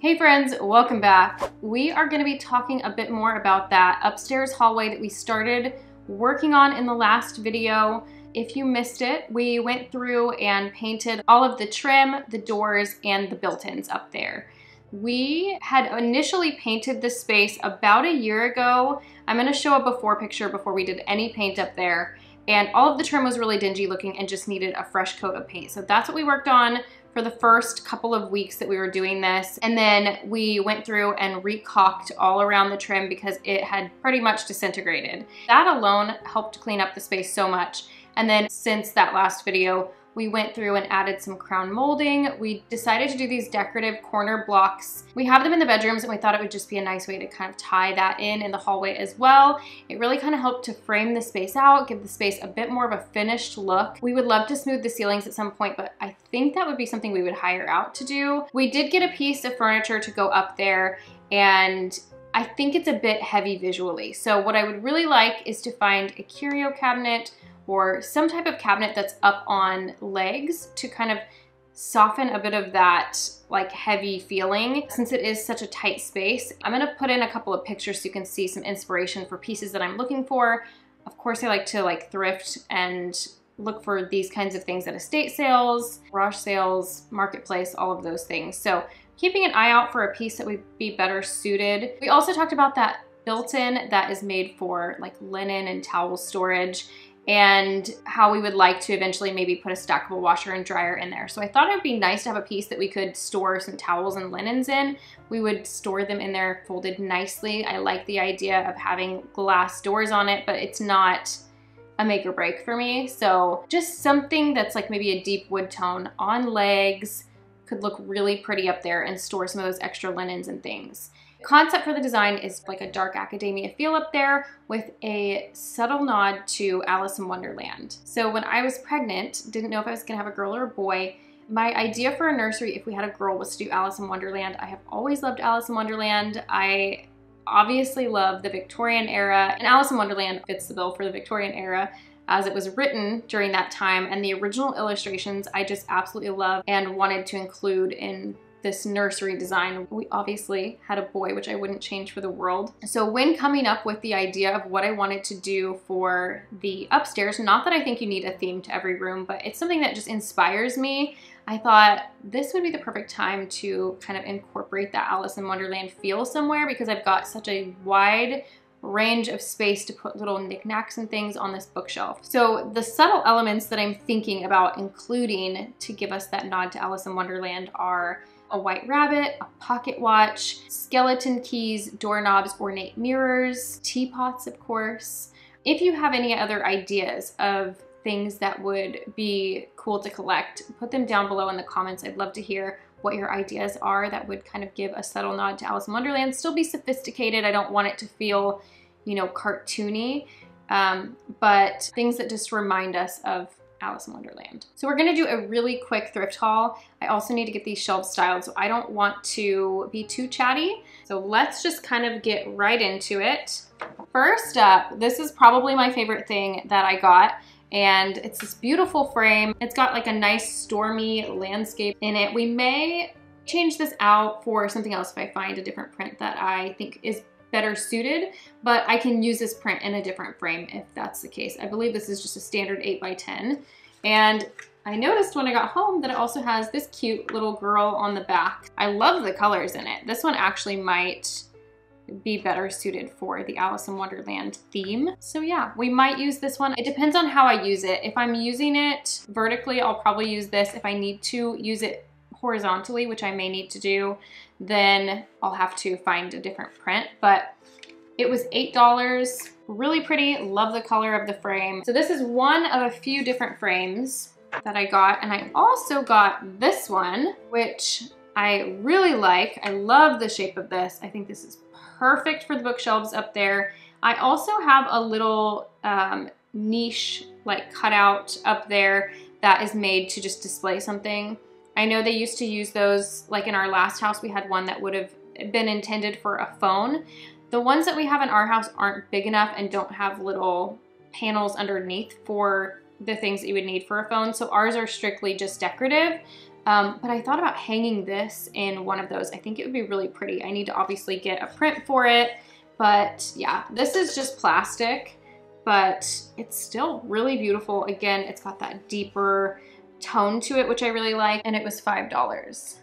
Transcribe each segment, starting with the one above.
Hey friends, welcome back. We are gonna be talking a bit more about that upstairs hallway that we started working on in the last video. If you missed it, we went through and painted all of the trim, the doors, and the built-ins up there. We had initially painted this space about a year ago. I'm gonna show a before picture before we did any paint up there. And all of the trim was really dingy looking and just needed a fresh coat of paint. So that's what we worked on for the first couple of weeks that we were doing this. And then we went through and recaulked all around the trim because it had pretty much disintegrated. That alone helped clean up the space so much. And then since that last video, we went through and added some crown molding. We decided to do these decorative corner blocks. We have them in the bedrooms and we thought it would just be a nice way to kind of tie that in in the hallway as well. It really kind of helped to frame the space out, give the space a bit more of a finished look. We would love to smooth the ceilings at some point, but I think that would be something we would hire out to do. We did get a piece of furniture to go up there and I think it's a bit heavy visually. So what I would really like is to find a curio cabinet or some type of cabinet that's up on legs to kind of soften a bit of that like heavy feeling. Since it is such a tight space, I'm gonna put in a couple of pictures so you can see some inspiration for pieces that I'm looking for. Of course, I like to like thrift and look for these kinds of things at estate sales, garage sales, marketplace, all of those things. So keeping an eye out for a piece that would be better suited. We also talked about that built-in that is made for like linen and towel storage and how we would like to eventually maybe put a stackable washer and dryer in there. So I thought it would be nice to have a piece that we could store some towels and linens in. We would store them in there folded nicely. I like the idea of having glass doors on it, but it's not a make or break for me. So just something that's like maybe a deep wood tone on legs could look really pretty up there and store some of those extra linens and things. Concept for the design is like a dark academia feel up there with a subtle nod to Alice in Wonderland. So when I was pregnant, didn't know if I was gonna have a girl or a boy, my idea for a nursery if we had a girl was to do Alice in Wonderland. I have always loved Alice in Wonderland. I obviously love the Victorian era and Alice in Wonderland fits the bill for the Victorian era as it was written during that time and the original illustrations I just absolutely love and wanted to include in this nursery design. We obviously had a boy, which I wouldn't change for the world. So when coming up with the idea of what I wanted to do for the upstairs, not that I think you need a theme to every room, but it's something that just inspires me. I thought this would be the perfect time to kind of incorporate that Alice in Wonderland feel somewhere because I've got such a wide range of space to put little knickknacks and things on this bookshelf. So the subtle elements that I'm thinking about including to give us that nod to Alice in Wonderland are a white rabbit, a pocket watch, skeleton keys, doorknobs, ornate mirrors, teapots, of course. If you have any other ideas of things that would be cool to collect, put them down below in the comments. I'd love to hear what your ideas are that would kind of give a subtle nod to Alice in Wonderland. Still be sophisticated. I don't want it to feel, you know, cartoony, um, but things that just remind us of Alice in Wonderland. So we're gonna do a really quick thrift haul. I also need to get these shelves styled, so I don't want to be too chatty. So let's just kind of get right into it. First up, this is probably my favorite thing that I got and it's this beautiful frame. It's got like a nice stormy landscape in it. We may change this out for something else if I find a different print that I think is better suited, but I can use this print in a different frame if that's the case. I believe this is just a standard 8 by 10 and I noticed when I got home that it also has this cute little girl on the back. I love the colors in it. This one actually might be better suited for the Alice in Wonderland theme. So yeah, we might use this one. It depends on how I use it. If I'm using it vertically, I'll probably use this. If I need to use it horizontally, which I may need to do, then I'll have to find a different print. But it was $8, really pretty, love the color of the frame. So this is one of a few different frames that I got. And I also got this one, which I really like. I love the shape of this. I think this is perfect for the bookshelves up there. I also have a little um, niche like cutout up there that is made to just display something. I know they used to use those, like in our last house, we had one that would have been intended for a phone. The ones that we have in our house aren't big enough and don't have little panels underneath for the things that you would need for a phone. So ours are strictly just decorative, Um, but I thought about hanging this in one of those. I think it would be really pretty. I need to obviously get a print for it. But yeah, this is just plastic, but it's still really beautiful. Again, it's got that deeper tone to it, which I really like. And it was $5.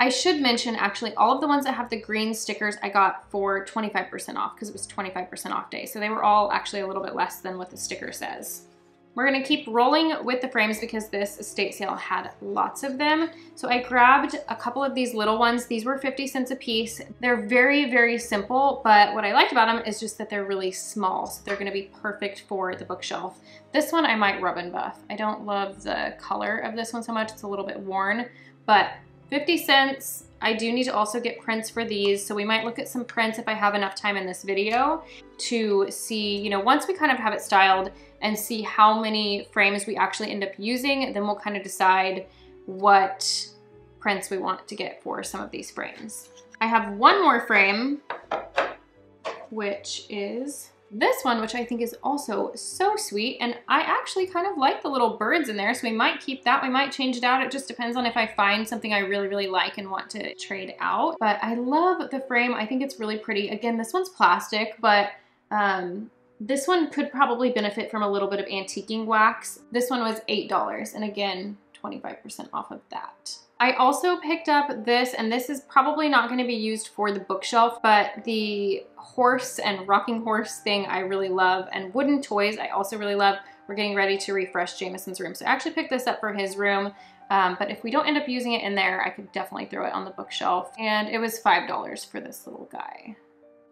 I should mention actually all of the ones that have the green stickers I got for 25% off because it was 25% off day. So they were all actually a little bit less than what the sticker says. We're gonna keep rolling with the frames because this estate sale had lots of them. So I grabbed a couple of these little ones. These were 50 cents a piece. They're very, very simple, but what I liked about them is just that they're really small. So they're gonna be perfect for the bookshelf. This one I might rub and buff. I don't love the color of this one so much. It's a little bit worn, but 50 cents. I do need to also get prints for these. So we might look at some prints if I have enough time in this video to see, you know, once we kind of have it styled and see how many frames we actually end up using, then we'll kind of decide what prints we want to get for some of these frames. I have one more frame, which is this one, which I think is also so sweet. And I actually kind of like the little birds in there. So we might keep that. We might change it out. It just depends on if I find something I really, really like and want to trade out. But I love the frame. I think it's really pretty. Again, this one's plastic, but um, this one could probably benefit from a little bit of antiquing wax. This one was $8. And again, 25% off of that. I also picked up this, and this is probably not gonna be used for the bookshelf, but the horse and rocking horse thing I really love, and wooden toys I also really love. We're getting ready to refresh Jameson's room. So I actually picked this up for his room, um, but if we don't end up using it in there, I could definitely throw it on the bookshelf. And it was $5 for this little guy.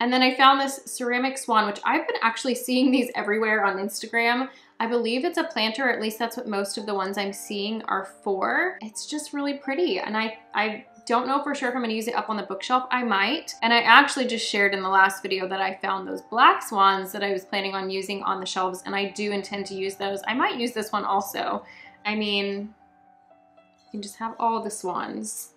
And then I found this ceramic swan, which I've been actually seeing these everywhere on Instagram. I believe it's a planter, at least that's what most of the ones I'm seeing are for. It's just really pretty. And I, I don't know for sure if I'm gonna use it up on the bookshelf. I might. And I actually just shared in the last video that I found those black swans that I was planning on using on the shelves and I do intend to use those. I might use this one also. I mean, you can just have all the swans.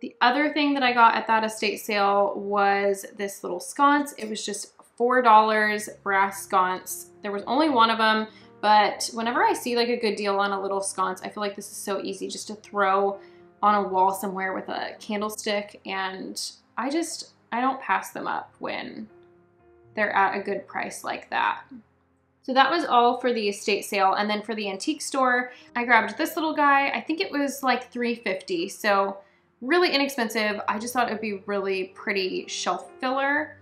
The other thing that I got at that estate sale was this little sconce. It was just $4 brass sconce. There was only one of them, but whenever I see like a good deal on a little sconce, I feel like this is so easy just to throw on a wall somewhere with a candlestick and I just, I don't pass them up when they're at a good price like that. So that was all for the estate sale. And then for the antique store, I grabbed this little guy. I think it was like 350. So really inexpensive. I just thought it would be really pretty shelf filler.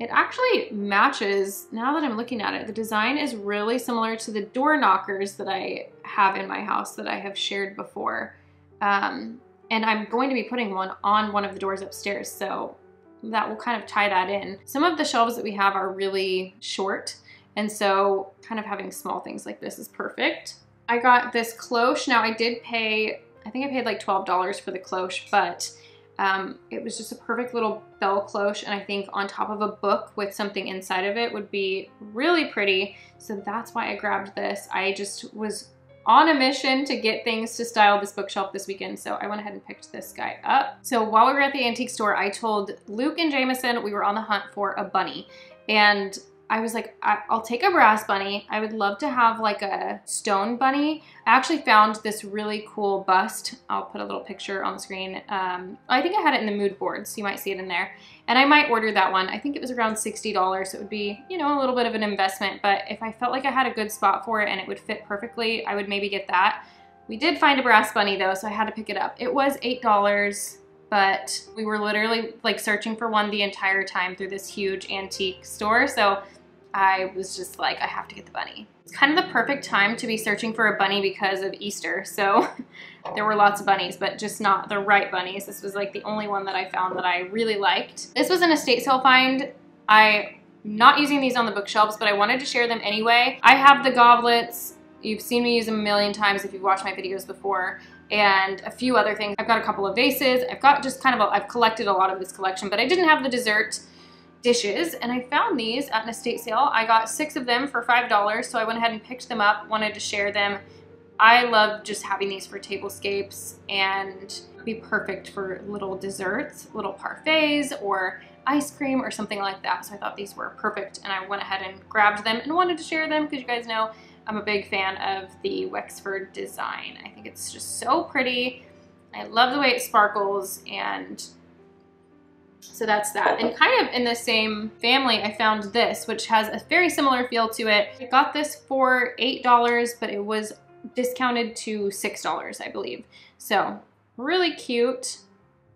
It actually matches, now that I'm looking at it, the design is really similar to the door knockers that I have in my house that I have shared before. Um, and I'm going to be putting one on one of the doors upstairs, so that will kind of tie that in. Some of the shelves that we have are really short, and so kind of having small things like this is perfect. I got this cloche. Now I did pay, I think I paid like $12 for the cloche, but um, it was just a perfect little bell cloche and I think on top of a book with something inside of it would be really pretty. So that's why I grabbed this. I just was on a mission to get things to style this bookshelf this weekend. So I went ahead and picked this guy up. So while we were at the antique store, I told Luke and Jameson we were on the hunt for a bunny. And I was like, I will take a brass bunny. I would love to have like a stone bunny. I actually found this really cool bust. I'll put a little picture on the screen. Um, I think I had it in the mood board, so you might see it in there. And I might order that one. I think it was around $60, so it would be, you know, a little bit of an investment. But if I felt like I had a good spot for it and it would fit perfectly, I would maybe get that. We did find a brass bunny though, so I had to pick it up. It was $8 but we were literally like searching for one the entire time through this huge antique store. So I was just like, I have to get the bunny. It's kind of the perfect time to be searching for a bunny because of Easter. So there were lots of bunnies, but just not the right bunnies. This was like the only one that I found that I really liked. This was an estate sale find. I'm not using these on the bookshelves, but I wanted to share them anyway. I have the goblets. You've seen me use them a million times if you've watched my videos before and a few other things. I've got a couple of vases. I've got just kind of, I've collected a lot of this collection, but I didn't have the dessert dishes and I found these at an estate sale. I got six of them for $5 so I went ahead and picked them up, wanted to share them. I love just having these for tablescapes and be perfect for little desserts, little parfaits or ice cream or something like that. So I thought these were perfect and I went ahead and grabbed them and wanted to share them because you guys know I'm a big fan of the Wexford design. I think it's just so pretty. I love the way it sparkles and so that's that. And kind of in the same family, I found this, which has a very similar feel to it. I got this for $8, but it was discounted to $6, I believe. So really cute.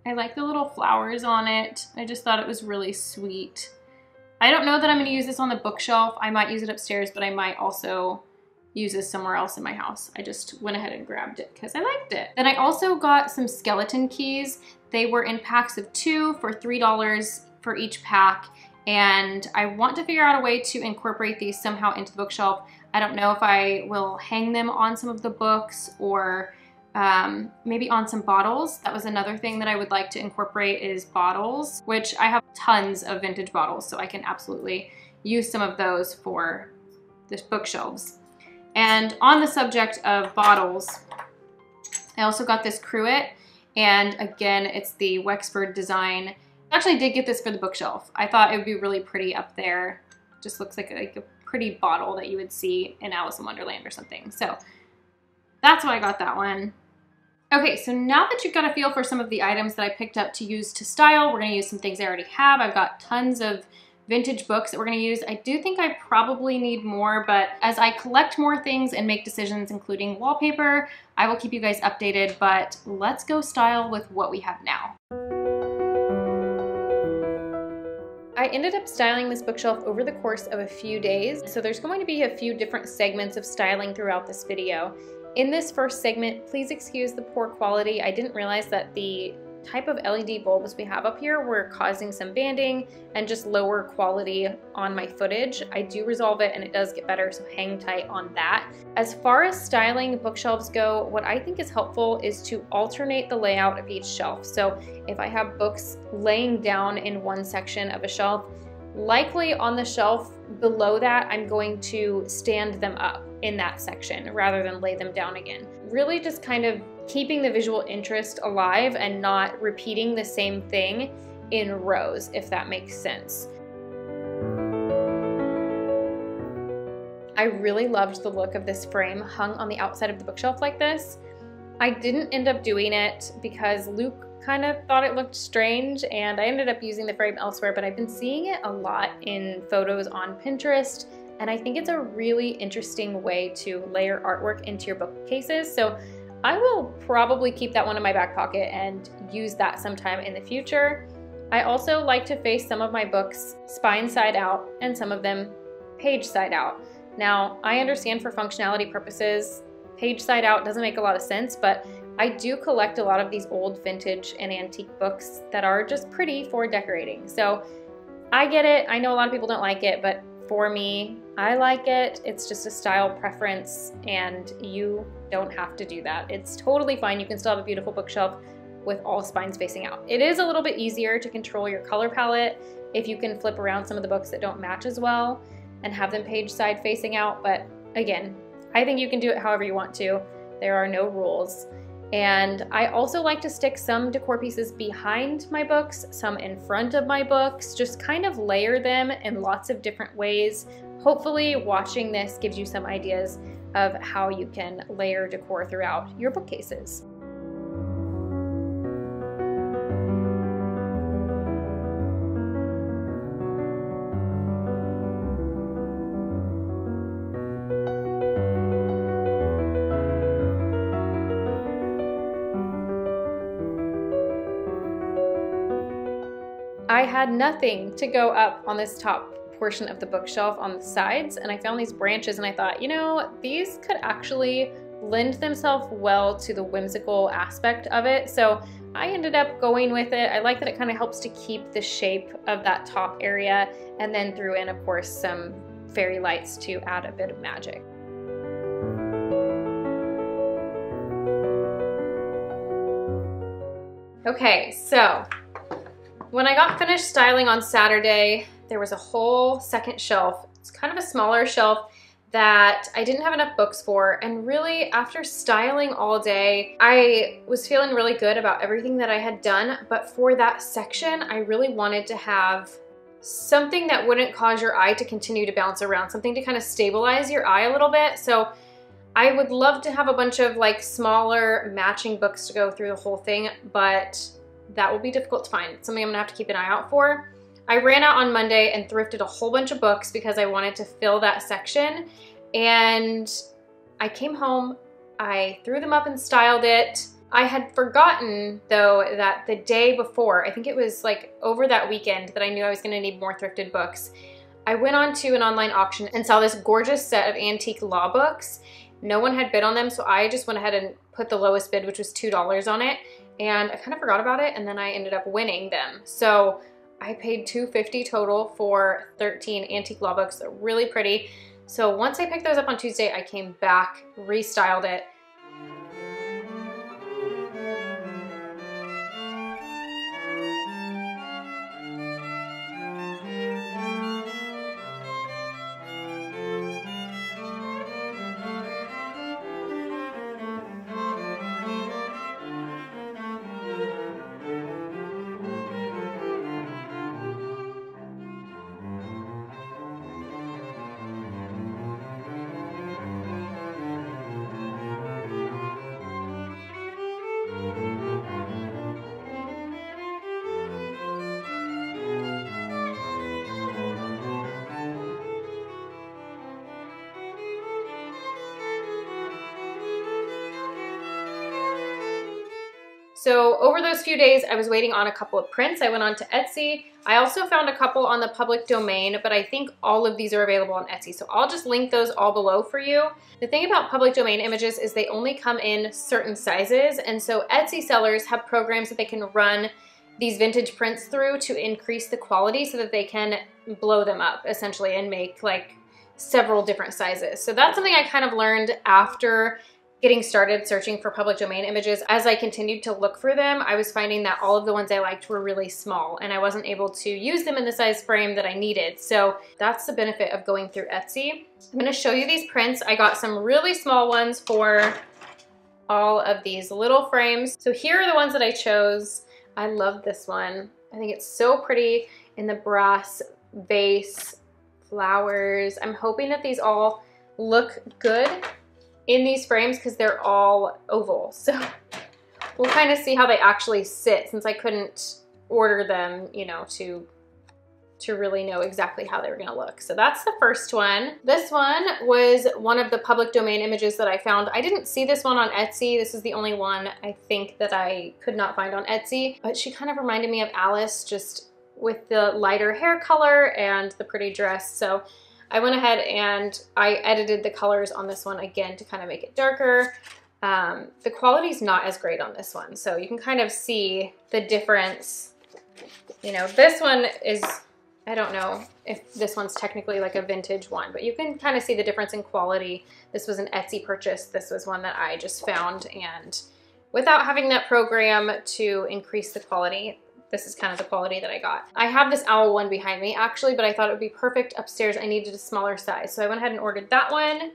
I like the little flowers on it. I just thought it was really sweet. I don't know that I'm gonna use this on the bookshelf. I might use it upstairs, but I might also use this somewhere else in my house. I just went ahead and grabbed it because I liked it. Then I also got some skeleton keys. They were in packs of two for $3 for each pack. And I want to figure out a way to incorporate these somehow into the bookshelf. I don't know if I will hang them on some of the books or um, maybe on some bottles. That was another thing that I would like to incorporate is bottles, which I have tons of vintage bottles, so I can absolutely use some of those for the bookshelves. And on the subject of bottles, I also got this cruet, and again, it's the Wexford design. I actually did get this for the bookshelf. I thought it would be really pretty up there. Just looks like a, like a pretty bottle that you would see in Alice in Wonderland or something. So that's why I got that one. Okay, so now that you've got a feel for some of the items that I picked up to use to style, we're gonna use some things I already have. I've got tons of vintage books that we're gonna use. I do think I probably need more, but as I collect more things and make decisions, including wallpaper, I will keep you guys updated, but let's go style with what we have now. I ended up styling this bookshelf over the course of a few days, so there's going to be a few different segments of styling throughout this video. In this first segment, please excuse the poor quality. I didn't realize that the type of LED bulbs we have up here were causing some banding and just lower quality on my footage. I do resolve it and it does get better, so hang tight on that. As far as styling bookshelves go, what I think is helpful is to alternate the layout of each shelf. So if I have books laying down in one section of a shelf, likely on the shelf below that, I'm going to stand them up in that section rather than lay them down again. Really just kind of keeping the visual interest alive and not repeating the same thing in rows, if that makes sense. I really loved the look of this frame hung on the outside of the bookshelf like this. I didn't end up doing it because Luke kind of thought it looked strange and I ended up using the frame elsewhere, but I've been seeing it a lot in photos on Pinterest and I think it's a really interesting way to layer artwork into your bookcases. So I will probably keep that one in my back pocket and use that sometime in the future. I also like to face some of my books spine side out and some of them page side out. Now, I understand for functionality purposes, page side out doesn't make a lot of sense, but I do collect a lot of these old vintage and antique books that are just pretty for decorating. So I get it. I know a lot of people don't like it, but for me, I like it. It's just a style preference and you don't have to do that. It's totally fine. You can still have a beautiful bookshelf with all spines facing out. It is a little bit easier to control your color palette if you can flip around some of the books that don't match as well and have them page side facing out. But again, I think you can do it however you want to. There are no rules. And I also like to stick some decor pieces behind my books, some in front of my books, just kind of layer them in lots of different ways. Hopefully watching this gives you some ideas of how you can layer decor throughout your bookcases. Had nothing to go up on this top portion of the bookshelf on the sides and I found these branches and I thought, you know, these could actually lend themselves well to the whimsical aspect of it. So I ended up going with it. I like that it kind of helps to keep the shape of that top area and then threw in, of course, some fairy lights to add a bit of magic. Okay, so when I got finished styling on Saturday, there was a whole second shelf. It's kind of a smaller shelf that I didn't have enough books for and really after styling all day I was feeling really good about everything that I had done but for that section I really wanted to have something that wouldn't cause your eye to continue to bounce around, something to kind of stabilize your eye a little bit. So I would love to have a bunch of like smaller matching books to go through the whole thing, but that will be difficult to find. It's something I'm gonna have to keep an eye out for. I ran out on Monday and thrifted a whole bunch of books because I wanted to fill that section. And I came home, I threw them up and styled it. I had forgotten though that the day before, I think it was like over that weekend that I knew I was gonna need more thrifted books. I went on to an online auction and saw this gorgeous set of antique law books. No one had bid on them, so I just went ahead and put the lowest bid, which was $2 on it. And I kind of forgot about it, and then I ended up winning them. So I paid 250 total for 13 antique law books. They're really pretty. So once I picked those up on Tuesday, I came back, restyled it, So over those few days, I was waiting on a couple of prints. I went on to Etsy. I also found a couple on the public domain, but I think all of these are available on Etsy. So I'll just link those all below for you. The thing about public domain images is they only come in certain sizes. And so Etsy sellers have programs that they can run these vintage prints through to increase the quality so that they can blow them up essentially and make like several different sizes. So that's something I kind of learned after getting started searching for public domain images, as I continued to look for them, I was finding that all of the ones I liked were really small and I wasn't able to use them in the size frame that I needed. So that's the benefit of going through Etsy. I'm gonna show you these prints. I got some really small ones for all of these little frames. So here are the ones that I chose. I love this one. I think it's so pretty in the brass vase, flowers. I'm hoping that these all look good in these frames because they're all oval. So we'll kind of see how they actually sit since I couldn't order them, you know, to to really know exactly how they were gonna look. So that's the first one. This one was one of the public domain images that I found. I didn't see this one on Etsy. This is the only one I think that I could not find on Etsy, but she kind of reminded me of Alice just with the lighter hair color and the pretty dress. So I went ahead and I edited the colors on this one again to kind of make it darker. Um, the quality is not as great on this one, so you can kind of see the difference. You know, this one is, I don't know if this one's technically like a vintage one, but you can kind of see the difference in quality. This was an Etsy purchase. This was one that I just found and without having that program to increase the quality, this is kind of the quality that I got. I have this owl one behind me actually, but I thought it would be perfect upstairs. I needed a smaller size. So I went ahead and ordered that one.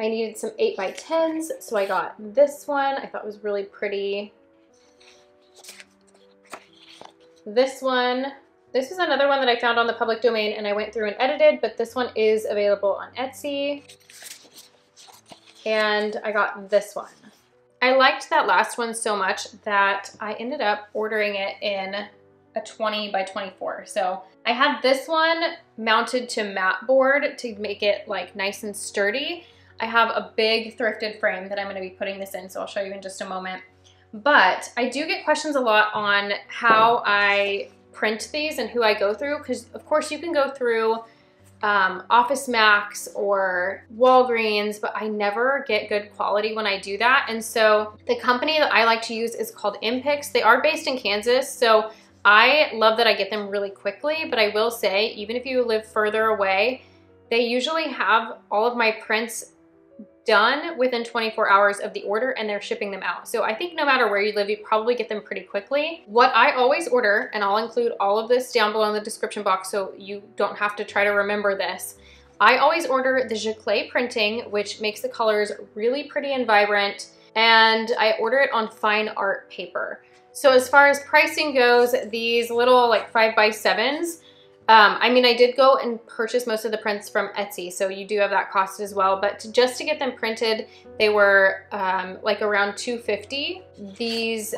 I needed some 8 by 10s so I got this one. I thought was really pretty. This one, this is another one that I found on the public domain and I went through and edited, but this one is available on Etsy. And I got this one. I liked that last one so much that I ended up ordering it in a 20 by 24. So I had this one mounted to mat board to make it like nice and sturdy. I have a big thrifted frame that I'm gonna be putting this in, so I'll show you in just a moment. But I do get questions a lot on how I print these and who I go through, because of course you can go through um, Office Max or Walgreens, but I never get good quality when I do that. And so the company that I like to use is called Mpix. They are based in Kansas, so I love that I get them really quickly, but I will say, even if you live further away, they usually have all of my prints done within 24 hours of the order and they're shipping them out. So I think no matter where you live, you probably get them pretty quickly. What I always order, and I'll include all of this down below in the description box so you don't have to try to remember this, I always order the Giclée printing, which makes the colors really pretty and vibrant, and I order it on fine art paper. So as far as pricing goes, these little like five by sevens, Um, I mean, I did go and purchase most of the prints from Etsy, so you do have that cost as well. But to, just to get them printed, they were um, like around 250. These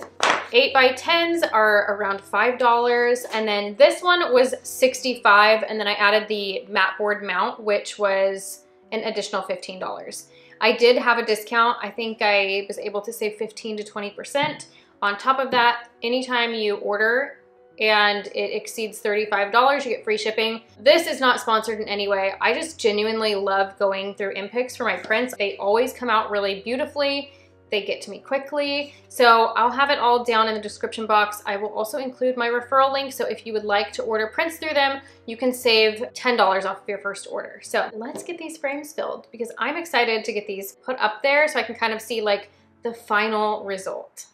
8 by 10s are around $5. And then this one was 65 and then I added the mat board mount, which was an additional $15. I did have a discount. I think I was able to save 15 to 20%. On top of that, anytime you order and it exceeds $35, you get free shipping. This is not sponsored in any way. I just genuinely love going through Mpix for my prints. They always come out really beautifully. They get to me quickly. So I'll have it all down in the description box. I will also include my referral link. So if you would like to order prints through them, you can save $10 off of your first order. So let's get these frames filled because I'm excited to get these put up there so I can kind of see like the final result.